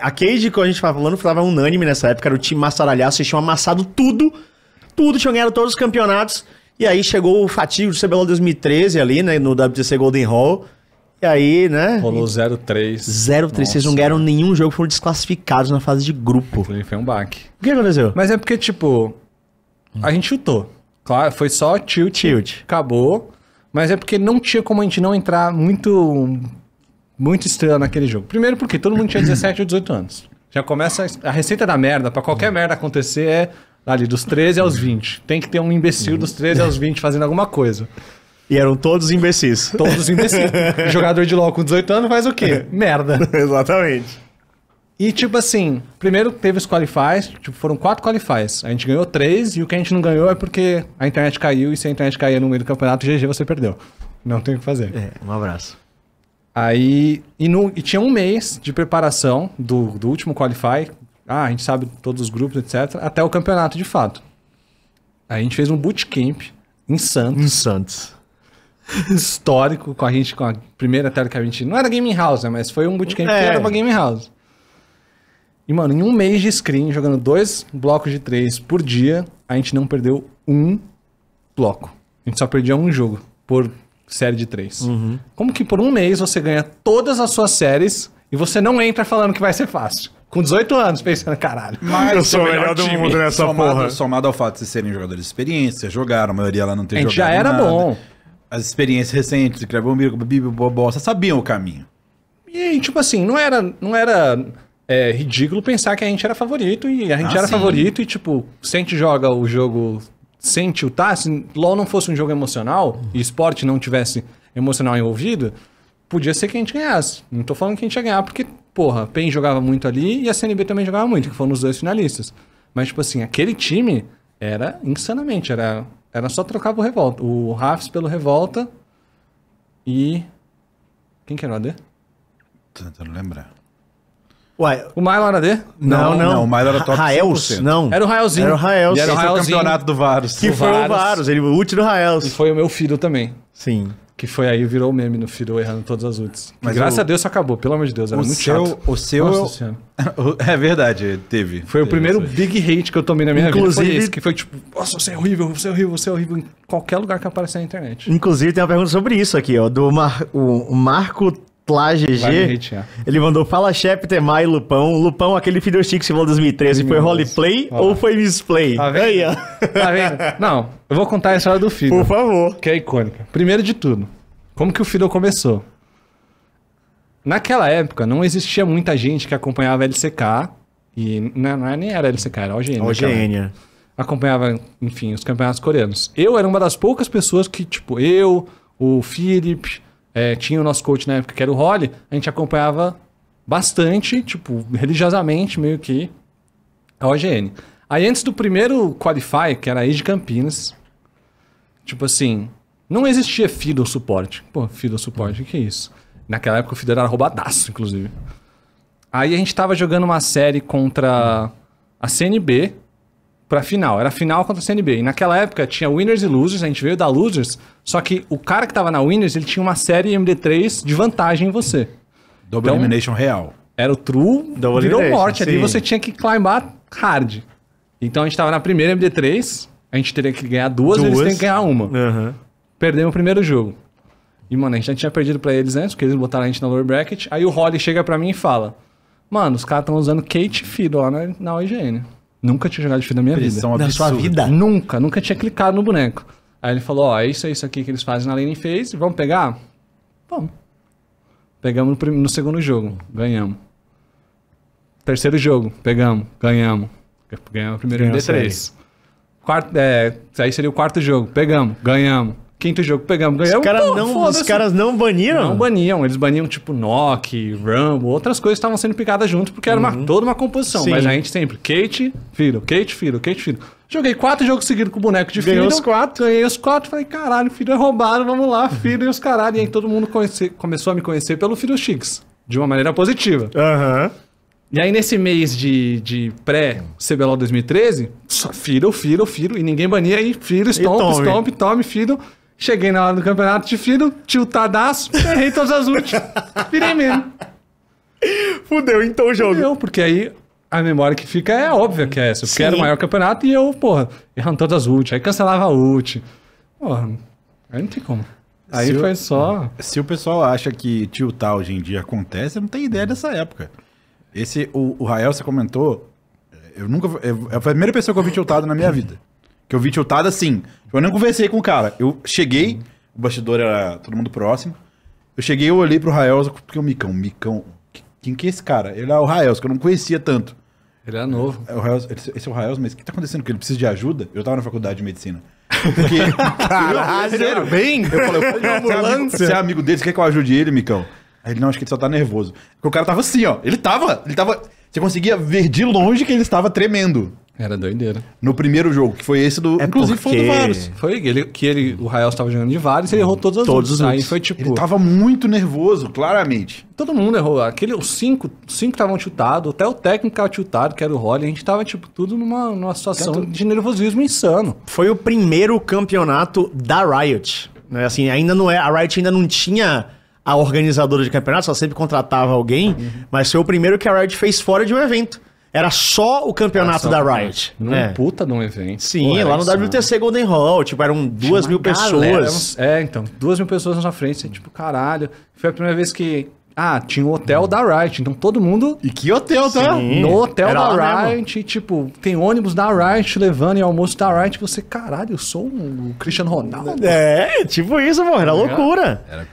A Cage, quando a gente tava falando, tava unânime nessa época, era o time massaralhaço, eles tinham amassado tudo, tudo, tinham ganhado todos os campeonatos. E aí chegou o fatigo do CBLOL 2013 ali, né, no WTC Golden Hall. E aí, né? Rolou 0-3. 0-3, vocês não ganharam nenhum jogo, foram desclassificados na fase de grupo. Aquilo Foi um baque. O que aconteceu? Mas é porque, tipo, a gente chutou. Claro, foi só tilt. Tilt. Acabou. Mas é porque não tinha como a gente não entrar muito. Muito estrela naquele jogo. Primeiro porque todo mundo tinha 17 ou 18 anos. Já começa. A receita da merda, pra qualquer merda acontecer, é ali dos 13 aos 20. Tem que ter um imbecil dos 13 aos 20 fazendo alguma coisa. E eram todos imbecis. Todos imbecis. Jogador de LOL com 18 anos faz o quê? Merda. Exatamente. E, tipo assim, primeiro teve os qualifies, tipo, foram quatro qualifies. A gente ganhou três e o que a gente não ganhou é porque a internet caiu e se a internet cair no meio do campeonato, GG, você perdeu. Não tem o que fazer. É, um abraço. Aí, e, no, e tinha um mês de preparação do, do último qualify. Ah, a gente sabe todos os grupos, etc. Até o campeonato, de fato. Aí a gente fez um bootcamp em Santos, Em Santos. histórico, com a gente, com a primeira tela que a gente... Não era Gaming House, né? Mas foi um bootcamp É. que era uma Gaming House. E, mano, em um mês de screen, jogando dois blocos de três por dia, a gente não perdeu um bloco. A gente só perdia um jogo por série de três. Como que por um mês você ganha todas as suas séries e você não entra falando que vai ser fácil? Com 18 anos, pensando, caralho. Mas Eu sou o melhor do time. mundo nessa somado, porra. Somado ao fato de vocês serem jogadores de experiência, jogaram, a maioria lá não ter A gente jogado já era nada. bom. As experiências recentes, de Crevão, Bibi, vocês sabiam o caminho. E aí, tipo assim, não era, não era é, ridículo pensar que a gente era favorito e a gente Ah, era sim. favorito e, tipo, se a gente joga o jogo sem tiltar, se LoL não fosse um jogo emocional e esporte não tivesse emocional envolvido, podia ser que a gente ganhasse. Não tô falando que a gente ia ganhar porque, porra, PEN jogava muito ali e a CNB também jogava muito, que foram os dois finalistas. Mas, tipo assim, aquele time era insanamente, era, era só trocar o Revolta. O Rafs pelo Revolta e... Quem que era o AD? Tô tentando lembrar. Uai, O Milo era AD? não, Não, não. não, o Milo era top Raels, 100%. não. Era o Raelzinho. Era o Raelzinho. E era o é o Raelzinho. campeonato do Varus. Que o foi o Varus. Varus, ele, o ult do E Raels. foi o meu filho também. Sim. Que foi aí, virou meme no filho errando todas as ults. Que Mas graças o- a Deus isso acabou, pelo amor de Deus. Era O muito seu, chato. o seu Nossa Senhora. é verdade, teve. Foi o Teve primeiro isso aí. big hate que eu tomei na minha vida. Inclusive- Foi esse, que foi tipo, nossa, você é horrível, você é horrível, você é horrível em qualquer lugar que aparecer na internet. Inclusive, tem uma pergunta sobre isso aqui, ó. Do Mar... o, o Marco Tlá GG. Ele mandou Fala Shep, Temai, Lupão. Lupão, aquele Fiddlestick que você falou 2013, foi Meu roleplay Deus. ou foi misplay? Tá vendo? Aí, ó. Tá vendo? Não, eu vou contar a história do filho. Por favor. que é icônica. Primeiro de tudo, como que o Fiddle começou? Naquela época, não existia muita gente que acompanhava LCK, e não, não era- nem era LCK, era OGN. época. Eugênia. Acompanhava, enfim, os campeonatos coreanos. Eu era uma das poucas pessoas que, tipo, eu, o Philip, é, tinha o nosso coach na época, que era o Holly, a gente acompanhava bastante, tipo, religiosamente, meio que, a OGN. Aí antes do primeiro Qualify, que era aí de Campinas, tipo assim, não existia Fiddle suporte. Pô, Fiddle suporte, o que é isso? Naquela época o Fiddle era roubadaço, inclusive. Aí a gente tava jogando uma série contra a CNB pra final. Era final contra a CNB. E naquela época tinha Winners e Losers, a gente veio da Losers, só que o cara que tava na Winners, ele tinha uma série MD3 de vantagem em você. Double Então- Elimination real. Era o true, Double virou elimination, morte ali, sim. você tinha que climbar hard. Então a gente tava na primeira MD3, a gente teria que ganhar duas, eles Duas. têm que ganhar uma. Aham. Perdemos o primeiro jogo. E, mano, a gente já tinha perdido pra eles antes, porque eles botaram a gente na lower bracket. Aí o Holly chega pra mim e fala: Mano, os caras estão usando Kate Fiddle lá na, na OIGN. Nunca tinha jogado de Fiddle na minha vida. Pressão Da sua absurda. vida. Nunca, nunca tinha clicado no boneco. Aí ele falou: Ó, é isso, é isso aqui que eles fazem na lane phase, vamos pegar? Vamos. Pegamos no, prim- no segundo jogo, ganhamos. Terceiro jogo, pegamos, ganhamos. Ganhamos o primeiro Ganhou a MD3. Quarto, é, aí seria o quarto jogo, pegamos, ganhamos. Quinto jogo, pegamos, Os ganhamos. caras Pô, não, os caras não baniram? Não baniam, eles baniam tipo Nock, Rumble, outras coisas estavam sendo picadas junto, porque era uma, toda uma composição. Uhum. Sim. Mas a gente sempre, Kate, Fiddle, Kate, Fiddle, Kate, Fiddle. Joguei quatro jogos seguidos com o boneco de Ganhou Fiddle. os quatro. Ganhei os quatro, falei, caralho, Fiddle é roubado, vamos lá, Fiddle e os caralho. E aí todo mundo conhece- começou a me conhecer pelo Fiddle Chicks, de uma maneira positiva. Aham. E aí, nesse mês de, de pré-CBLOL 2013, só Fiddle, Fiddle, Fiddle, e ninguém bania, aí Fiddle, Stomp. Stomp, Tome, Fiddle. Cheguei na hora do campeonato de Fiddle, tiltadaço, errei todas as últimas. Virei mesmo. Fudeu, então o jogo. Eu, porque aí a memória que fica é óbvia que é essa. Porque Sim. era o maior campeonato e eu, porra, errando todas as ult. Aí cancelava a ult. Porra, aí não tem como. Aí Se foi só. Se o pessoal acha que tiltar hoje em dia acontece, eu não tenho ideia dessa época. Esse, o, o Rael, você comentou, eu nunca. Eu, foi a primeira pessoa que eu vi tiltado na minha vida. Que eu vi tiltado assim. Eu não conversei com o cara. Eu cheguei, o bastidor era todo mundo próximo. Eu cheguei, eu olhei pro Rael, porque o Micão, Micão. Quem que é esse cara? Ele é o Rael, que eu não conhecia tanto. Ele era novo. É o Raels, esse esse é o Raels, mas o que tá acontecendo com ele? Precisa de ajuda? Eu tava na faculdade de medicina. Porque. Caralho, Sério? bem? Eu falei, eu falei, você é amigo, você é amigo dele, você quer que eu ajude ele, Micão? Aí ele, não, acho que ele só tá nervoso. Porque o cara tava assim, ó. Ele tava, ele tava. Você conseguia ver de longe que ele estava tremendo. Era doideira. No primeiro jogo, que foi esse do. É inclusive foi o do porque- Varus. Foi ele, que ele, o Rael estava jogando de vários e ele errou todas as Todos ults. os Aí foi tipo. Ele tava muito nervoso, claramente. Todo mundo errou. Aquele, os cinco, os cinco estavam chutados, até o técnico tava chutado, que era o Holly. A gente tava, tipo, tudo numa, numa situação Tanto- de nervosismo insano. Foi o primeiro campeonato da Riot. Né? Assim, ainda não é. A Riot ainda não tinha a organizadora de campeonato, ela sempre contratava alguém, mas foi o primeiro que a Riot fez fora de um evento. Era só o campeonato Era só da um Riot. Num É. puta de um evento. Sim, Pô, lá no. WTC Golden Hall, tipo, eram duas mil Galera, pessoas. É, então, duas mil pessoas na sua frente, você, tipo, caralho. Foi a primeira vez que. Ah, tinha o hotel da Riot, então todo mundo E que hotel, tá? Sim. no hotel da. Riot, e, tipo, tem ônibus da Riot levando e almoço da Riot, você, caralho, eu sou um Cristiano Ronaldo. É, tipo isso, pô, era loucura. Era.